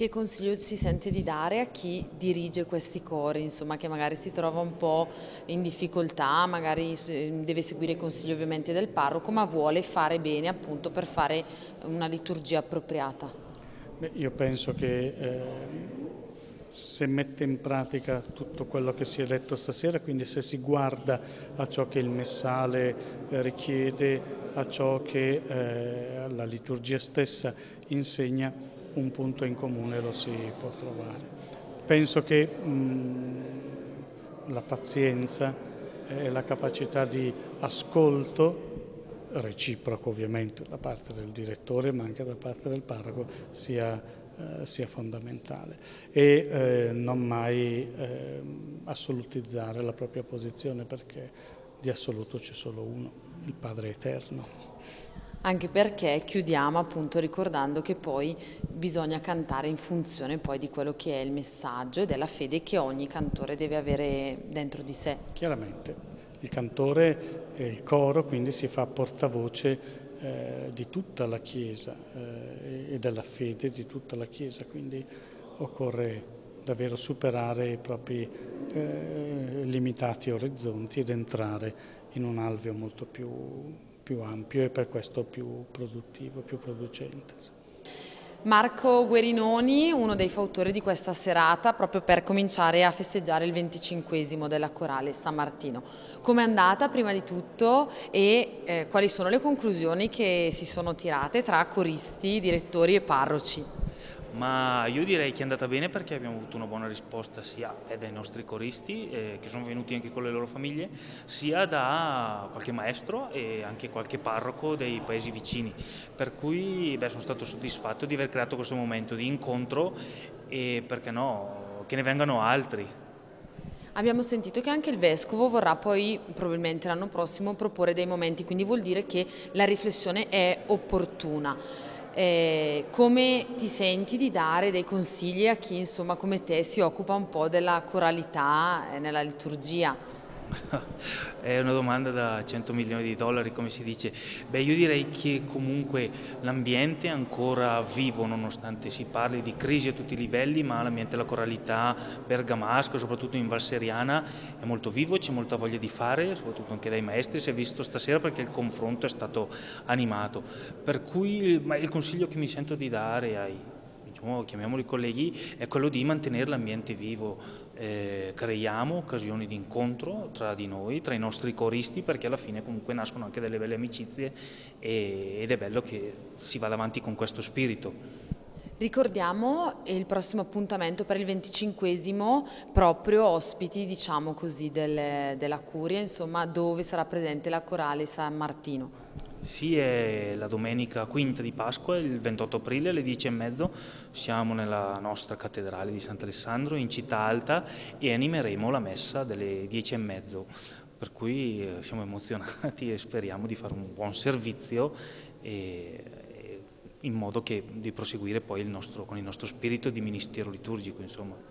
Che consiglio si sente di dare a chi dirige questi cori, insomma, che magari si trova un po' in difficoltà, magari deve seguire i consigli ovviamente del parroco, ma vuole fare bene appunto per fare una liturgia appropriata? Beh, io penso che eh, se mette in pratica tutto quello che si è detto stasera, quindi se si guarda a ciò che il messale eh, richiede, a ciò che eh, la liturgia stessa insegna, un punto in comune lo si può trovare. Penso che mh, la pazienza e la capacità di ascolto reciproco ovviamente da parte del direttore ma anche da parte del parroco sia, eh, sia fondamentale e eh, non mai eh, assolutizzare la propria posizione perché di assoluto c'è solo uno, il Padre Eterno anche perché chiudiamo appunto ricordando che poi bisogna cantare in funzione poi di quello che è il messaggio e della fede che ogni cantore deve avere dentro di sé. Chiaramente, il cantore e il coro quindi si fa portavoce eh, di tutta la Chiesa eh, e della fede di tutta la Chiesa, quindi occorre davvero superare i propri eh, limitati orizzonti ed entrare in un alveo molto più più ampio e per questo più produttivo, più producente. Marco Guerinoni, uno dei fautori di questa serata, proprio per cominciare a festeggiare il 25 della Corale San Martino. Come è andata prima di tutto e eh, quali sono le conclusioni che si sono tirate tra coristi, direttori e parroci? Ma io direi che è andata bene perché abbiamo avuto una buona risposta sia dai nostri coristi eh, che sono venuti anche con le loro famiglie sia da qualche maestro e anche qualche parroco dei paesi vicini per cui beh, sono stato soddisfatto di aver creato questo momento di incontro e perché no che ne vengano altri Abbiamo sentito che anche il Vescovo vorrà poi probabilmente l'anno prossimo proporre dei momenti, quindi vuol dire che la riflessione è opportuna. Eh, come ti senti di dare dei consigli a chi insomma come te si occupa un po' della coralità nella liturgia? È una domanda da 100 milioni di dollari, come si dice. Beh, io direi che comunque l'ambiente è ancora vivo, nonostante si parli di crisi a tutti i livelli, ma l'ambiente della coralità bergamasco, soprattutto in Valseriana, è molto vivo, c'è molta voglia di fare, soprattutto anche dai maestri, si è visto stasera perché il confronto è stato animato. Per cui il consiglio che mi sento di dare ai diciamo, chiamiamoli colleghi, è quello di mantenere l'ambiente vivo. Eh, creiamo occasioni di incontro tra di noi, tra i nostri coristi, perché alla fine comunque nascono anche delle belle amicizie e, ed è bello che si vada avanti con questo spirito. Ricordiamo il prossimo appuntamento per il 25 proprio ospiti diciamo così, del, della Curia, insomma, dove sarà presente la Corale San Martino. Sì, è la domenica quinta di Pasqua, il 28 aprile alle 10.30 siamo nella nostra cattedrale di Sant'Alessandro in Città Alta e animeremo la messa delle 10.30, per cui eh, siamo emozionati e speriamo di fare un buon servizio e, in modo che di proseguire poi il nostro, con il nostro spirito di ministero liturgico. Insomma.